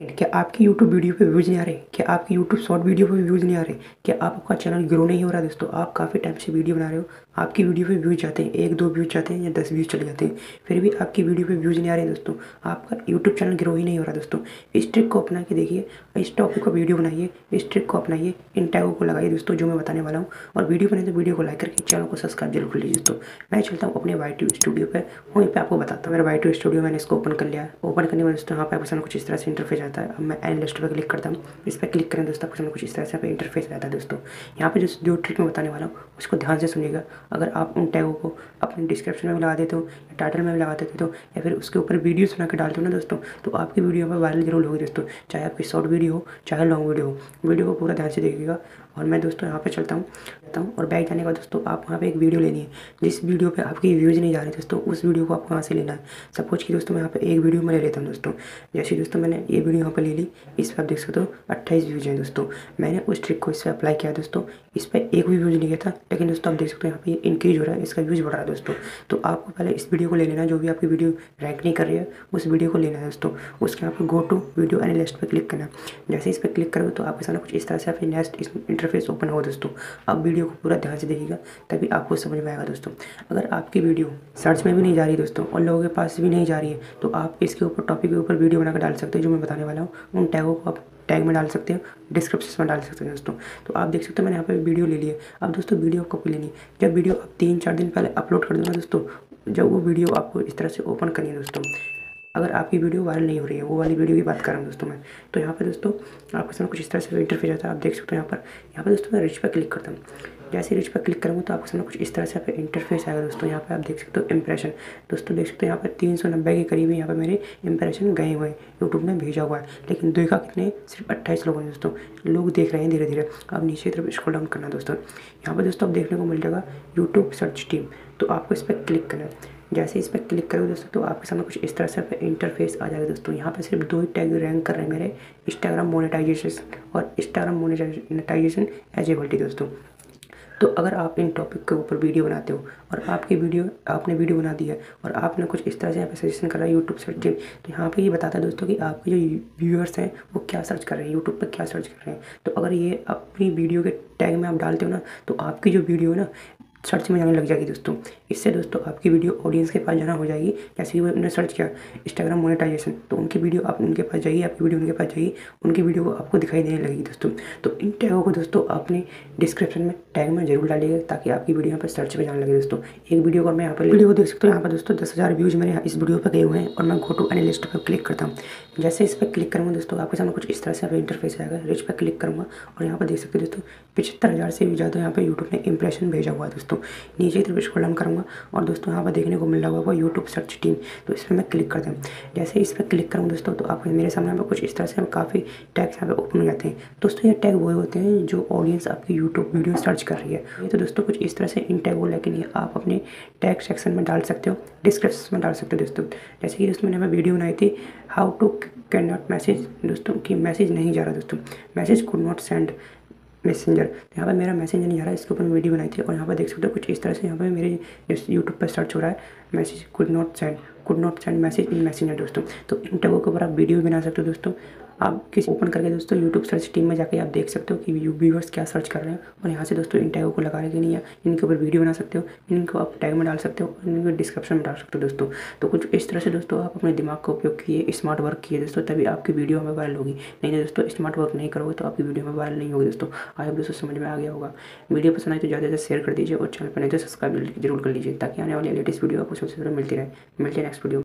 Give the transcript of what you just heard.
क्या आपकी YouTube video पे व्यूज़ नहीं आ रहे क्या आपकी यूट्यूब शॉर्ट वीडियो पे व्यूज़ नहीं आ रहे क्या आपका चैनल ग्रो नहीं हो रहा दोस्तों, आप काफ़ी टाइम से वीडियो बना रहे हो, आपकी वीडियो पे व्यूज़ जाते हैं, एक, दो व्यूज़ जाते हैं या दस व्यूज़ चले जाते हैं, फिर भी आपकी वीडियो पे व्यूज़ नहीं आ रहे दोस्तों, आपका यूट्यूब चैनल ग्रो ही नहीं हो रहा दोस्तों। इस ट्रिक को अपना के देखिए, इस टॉपिक को वीडियो बनाइए, इस ट्रिक को अपनाइए, इन टैगों को लगाइए दोस्तों जो मैं बताने वाला हूँ, और वीडियो बनाए तो वीडियो को लाइक करके चैनल को सब्सक्राइब ज़रूर कर लीजिए दोस्तों। मैं चलता हूँ अपने वाई स्टूडियो पर वहीं पर आपको बताता हूँ। मेरा वाई स्टूडियो मैंने इसको ओपन कर लिया ओपन करने वाले दोस्तों यहाँ पर कुछ इस तरह से इंटरफेस आता है। अब मैं एन लिस्ट पर क्लिक करता हूँ। इस पर क्लिक करें दोस्तों आपके सामने कुछ इस तरह से यहाँ पे इंटरफेस रहता है दोस्तों। यहाँ पे जो जो ट्रिक मैं बताने वाला हूँ, उसको ध्यान से सुनिएगा। अगर आप उन टैगों को अपने डिस्क्रिप्शन में भी लगा देते हो, या टाइटल में भी लगा देते हो, या फिर उसके ऊपर वीडियो सुना के डालते हो ना दोस्तों तो आपकी वीडियो पर वायरल ज़रूर होगी दोस्तों। चाहे आपकी शॉर्ट वीडियो हो, चाहे लॉन्ग वीडियो हो। वीडियो को पूरा ध्यान से देखिएगा। और मैं दोस्तों यहाँ पे चलता हूँ चलता हूँ। और बैग जाने का दोस्तों, आप वहाँ पे एक वीडियो लेनी है। जिस वीडियो पर आपकी व्यूज़ नहीं जा रहे दोस्तों, उस वीडियो को आपको वहाँ से लेना है? सपोज़ कि दोस्तों मैं यहाँ पे एक वीडियो में ले लेता हूँ दोस्तों। जैसे दोस्तों मैंने ये वीडियो यहाँ पर ले ली। इस पर आप देख सकते हो, अट्ठाईस व्यूज़ हैं दोस्तों। मैंने उस ट्रिक को इस पर अप्लाई किया दोस्तों। इस पर एक भी व्यूज़ नहीं गया था। लेकिन दोस्तों आप देख सकते हो, यहाँ पे इंक्रीज हो रहा है, इसका व्यूज़ बढ़ रहा है दोस्तों। तो आपको पहले इस वीडियो को ले लेना, जो भी आपकी वीडियो रैंक नहीं कर रही है, उस वीडियो को लेना है दोस्तों। उसके आपको गो टू वीडियो एनालिस्ट पर क्लिक करना। जैसे इस पर क्लिक करोगे तो आपके सामने कुछ इस तरह से आपकी नेक्स्ट इंटरफेस ओपन हो दोस्तों। आप वीडियो को पूरा ध्यान से देखिएगा, तभी आपको समझ में आएगा दोस्तों। अगर आपकी वीडियो सर्च में भी नहीं जा रही दोस्तों, और लोगों के पास भी नहीं जा रही है तो आप इसके ऊपर टॉपिक के ऊपर वीडियो बनाकर डाल सकते हो, जो मैं बताने वाला हूँ। उन टैगों को आप टैग में डाल सकते हो डिस्क्रिप्शन में डाल सकते हैं दोस्तों। तो आप देख सकते हो मैंने यहाँ पे वीडियो ले लिया अब दोस्तों वीडियो कॉपी लेनी जब वीडियो आप तीन चार दिन पहले अपलोड कर दूँगा दोस्तों, जब वो वीडियो आपको इस तरह से ओपन करनी है दोस्तों। अगर आपकी वीडियो वायरल नहीं हो रही है, वो वाली वीडियो की बात कर रहा हूँ दोस्तों मैं। तो यहाँ पर दोस्तों, आपके सामने कुछ इस तरह से इंटरफेस आता है, आप देख सकते हो यहाँ पर। यहाँ पर दोस्तों मैं रिच पर क्लिक करता हूँ। जैसे रिच पर क्लिक करूँगा तो आपके सामने कुछ इस तरह से यहाँ इंटरफेस आएगा दोस्तों। यहाँ पर आप देख सकते हो इंप्रेशन दोस्तों देख सकते हो यहाँ पर तीन सौ नब्बे के करीब यहाँ पर मेरे इंप्रेशन गए हुए यूट्यूब ने भेजा हुआ है। लेकिन देखा कितने, सिर्फ़ अट्ठाईस लोगों ने दोस्तों। लोग देख रहे हैं धीरे धीरे अब नीचे तरफ़ स्क्रॉल डाउन करना दोस्तों। यहाँ पर दोस्तों आप देखने को मिल जाएगा यूट्यूब सर्च टीम तो आपको इस पर क्लिक करना है। जैसे इस पर क्लिक करोगे दोस्तों तो आपके सामने कुछ इस तरह से इंटरफेस आ जाएगा दोस्तों। यहाँ पे सिर्फ़ दो ही टैग रैंक कर रहे हैं मेरे इंस्टाग्राम मोनेटाइजेशन और इंस्टाग्राम मोनेटाइजेशन एजेबिलिटी दोस्तों। तो अगर आप इन टॉपिक के ऊपर वीडियो बनाते हो और आपकी वीडियो आपने वीडियो बना दी है और आपने कुछ इस तरह से यहाँ पे सजेशन कर है यूट्यूब सर्च तो यहाँ पे ये बताता है दोस्तों कि आपके जो व्यूअर्स हैं, वो क्या सर्च कर रहे हैं यूट्यूब पर क्या सर्च कर रहे हैं। तो अगर ये अपनी वीडियो के टैग में आप डालते हो ना तो आपकी जो वीडियो है ना सर्च में जाने लग जाएगी दोस्तों। इससे दोस्तों आपकी वीडियो ऑडियंस के पास जाना हो जाएगी। जैसे ही उन्होंने सर्च किया इंस्टाग्राम मोनेटाइजेशन तो उनकी वीडियो आप उनके पास जाइए आपकी वीडियो उनके पास जाइए उनकी वीडियो को आपको दिखाई देने लगेगी दोस्तों। तो इन टैगों को दोस्तों आपने डिस्क्रिप्शन में टैग में ज़रूर डालिएगा ताकि आपकी वीडियो यहाँ पर सर्च में जाने लगे दोस्तों। एक वीडियो को मैं यहाँ पर वीडियो को देख सकता हूँ। यहाँ पर दोस्तों दस हज़ार व्यूज़ मेरे इस वीडियो पर गए हुए हैं और मैं गो टू एनालिस्ट पर क्लिक करता हूँ। जैसे इस पर क्लिक करूँगा दोस्तों आपके सामने कुछ इस तरह से यहाँ पर इंटरफेस आएगा। रिच पर क्लिक करूँगा और यहाँ पर देख सकते हो दोस्तों पचहत्तर हज़ार से भी ज़्यादा यहाँ पर यूट्यूब ने इंप्रेशन भेजा हुआ है दोस्तों। नीचे तरफ़ स्क्रॉल करूँगा और दोस्तों यहाँ पर देखने को मिल रहा होगा यूट्यूब सर्च टीम तो इस पर मैं क्लिक करता हूँ जैसे इस पर क्लिक करूँ दोस्तों तो आपको मेरे सामने पर कुछ इस तरह से काफ़ी टैग्स यहाँ पे ओपन हो जाते हैं। दोस्तों, ये टैग वही होते हैं जो ऑडियंस आपकी यूट्यूब वीडियो सर्च कर रही है। ये तो दोस्तों कुछ इस तरह से इन टैग लेकिन ये आप अपने टैग सेक्शन में डाल सकते हो डिस्क्रिप्शन में डाल सकते हो दोस्तों। जैसे कि दोस्तों मैंने वीडियो बनाई थी how to can not message दोस्तों, कि मैसेज नहीं जा रहा दोस्तों। Message could not send messenger तो यहाँ पर मेरा मैसेंजर नहीं आ रहा है इसके ऊपर वीडियो बनाई थी और यहाँ पर देख सकते हो कुछ इस तरह से यहाँ पर मेरे यूट्यूब पर सर्च हो रहा है message could not send could not send message in messenger दोस्तों। तो इन टगों के ऊपर आप वीडियो बना सकते हो दोस्तों। आप किसी ओपन करके दोस्तों यूट्यूब सर्च टीम में जाके आप देख सकते हो कि व्यूवर्स क्या सर्च कर रहे हैं और यहाँ से दोस्तों इन टैगों को लगा रहे कि नहीं है इनके ऊपर वीडियो बना सकते हो, इनको आप टैग में डाल सकते हो इनको डिस्क्रिप्शन में डाल सकते हो दोस्तों। तो कुछ इस तरह से दोस्तों आप अपने दिमाग का उपयोग किए स्मार्ट वर्क किए दोस्तों, तभी आपकी वीडियो हमें वायरल होगी। नहीं तो दोस्तों स्मार्ट वर्क नहीं करोगे तो आपकी वीडियो में वायरल नहीं होगी दोस्तों। आई दोस्तों समझ में आ गया होगा। वीडियो पसंद आए तो ज़्यादा से शेयर कर दीजिए और चैनल पर नहीं तो सब्सक्राइब ज़रूर कर लीजिए ताकि आने वाली लेटेस्ट वीडियो आपको सबसे पहले मिलती रहे। मिलती है नेक्स्ट वीडियो